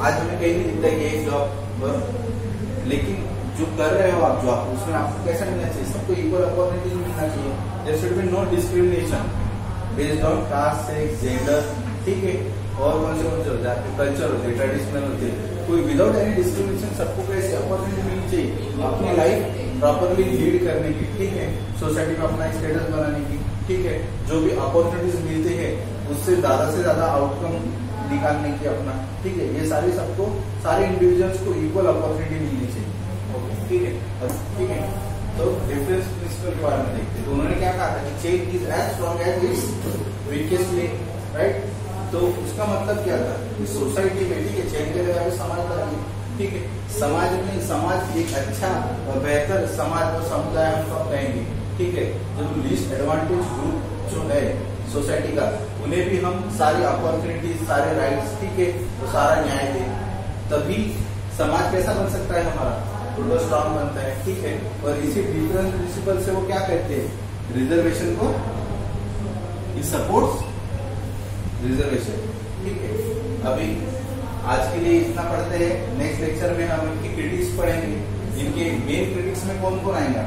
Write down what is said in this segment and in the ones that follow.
आज हमें कहीं नहीं दिखता है एक जॉब लेकिन जो कर रहे हो आप जॉब उसमें आपको कैसा मिलना चाहिए? सबको इक्वल अपॉर्चुनिटीज़ मिलना चाहिए। There should be no discrimination based on caste sex gender ठीक है? और कौन से कौन से होते हैं आपके कल्चर होते हैं ट्रेडिशनल होते हैं कोई विदाउट एनी डिस्क्रिमिनेशन सबको कैसे अपॉर्चुनिटी मिलनी चाहिए? अपनी लाइफ प्रॉपरली लीड करने की, ठीक है? सोसाइटी में अपना स्टेटस बनाने की, ठीक है? जो भी अपॉर्चुनिटीज़ मिलते हैं, उससे ज़्यादा से ज़्यादा आउटकम निकालने की अपना, ठीक है? ये सारी सबको, सारे इंडिविजुअल्स को इक्वल अपॉर्चुनिटी मिलनी चाहिए। ठीक है? ठीक है? तो डिफरेंस प्रिंसिपल के बारे में देखते हैं। तो उन्होंने क्या कहा था कि chain is as strong as its weakest link right तो उसका मतलब क्या था सोसाइटी में, ठीक है? चेन के लगा समाजदारी ठीक है। समाज में समाज एक अच्छा और बेहतर समाज और समुदाय हम सब कहेंगे, ठीक है। जो लिस्ट एडवांटेज ग्रुप जो है सोसाइटी का, उन्हें भी हम सारी अपॉर्चुनिटी सारे राइट्स ठीक है, वो सारा न्याय दे। तभी समाज कैसा बन सकता है हमारा? थोड़ा स्ट्रांग बनता है, ठीक है। और इसी डिफरेंस प्रिंसिपल से वो क्या कहते हैं? रिजर्वेशन को? सपोर्ट्स रिजर्वेशन ठीक है। अभी आज के लिए इतना पढ़ते हैं। नेक्स्ट लेक्चर में हम इनकी क्रिटिक्स पढ़ेंगे। इनके मेन क्रिटिक्स में कौन कौन आएगा?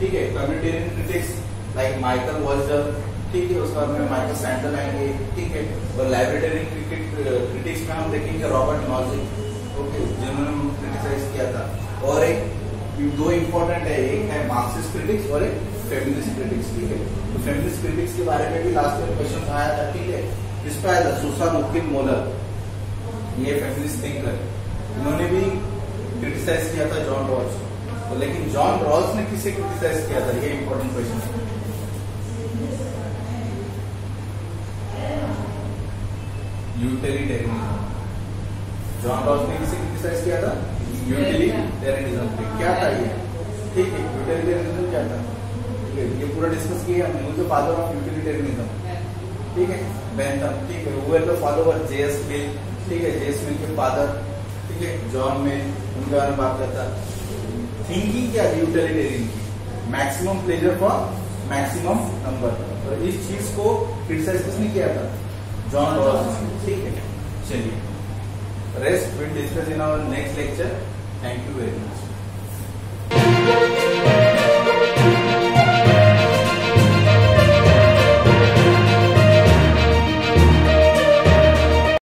ठीक है communitarian critics like Michael Walzer ठीक है, उसके बाद में माइकल सैंडल आएँगे, ठीक है। और लाइब्रेटरी क्रिकेट क्रिटिक्स में हम देखेंगे रॉबर्ट नॉजिक ओके जिन्होंने क्रिटिसाइज किया था। और एक, दो इम्पोर्टेंट है, एक है मार्क्सिस्ट क्रिटिक्स और एक फेमिनिस्ट क्रिटिक्स ठीक है। तो फेमिनिस्ट क्रिटिक्स के बारे में भी लास्ट में क्वेश्चन आया था, ठीक है। इस पर आया था सुसान मोलर ये फेमिनिस्ट थिंकर इन्होंने भी क्रिटिसाइज किया था जॉन रॉल्स तो लेकिन जॉन रॉल्स ने किसे क्रिटिसाइज किया था? ये इंपॉर्टेंट क्वेश्चन है। यूटिलिटेरियनिज्म जॉन रॉस ने किसे क्रिटिसाइज किया था? यूटिलिटेरियनिज्म क्या था ये? ठीक है यूटिलिटेरियनिज्म क्या था? ठीक है, ये पूरा डिस्कस किया हमने। मुझे फादर ऑफ़ यूटिलिटेरियनिज्म ठीक है बेंथम ठीक है, वो द फॉलोवर जेएस मिल ठीक है जेसमिन के फादर ठीक है जॉन में उनके बारे में बात करता। थिंकिंग क्या है? यूटिलिटेरियन की। Maximum pleasure for maximum number और इस चीज़ को क्रिटिसाइज किसने किया था? जॉन रॉस ठीक है। चलिए। Rest will discuss in our next lecture thank you very much